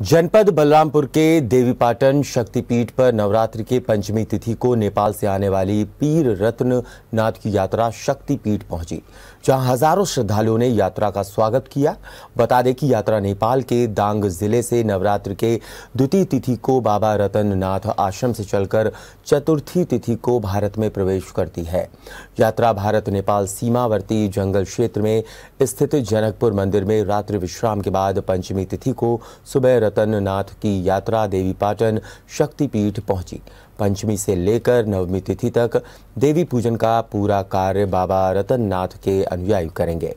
जनपद बलरामपुर के देवीपाटन शक्तिपीठ पर नवरात्रि के पंचमी तिथि को नेपाल से आने वाली पीर रत्न नाथ की यात्रा शक्तिपीठ पहुँची, जहाँ हज़ारों श्रद्धालुओं ने यात्रा का स्वागत किया। बता दें कि यात्रा नेपाल के दांग ज़िले से नवरात्रि के द्वितीय तिथि को बाबा रतन नाथ आश्रम से चलकर चतुर्थी तिथि को भारत में प्रवेश करती है। यात्रा भारत नेपाल सीमावर्ती जंगल क्षेत्र में स्थित जनकपुर मंदिर में रात्रि विश्राम के बाद पंचमी तिथि को सुबह रतन नाथ की यात्रा देवी पाटन शक्तिपीठ पहुँची। पंचमी से लेकर नवमी तिथि तक देवी पूजन का पूरा कार्य बाबा रतन नाथ के अनुयायी करेंगे।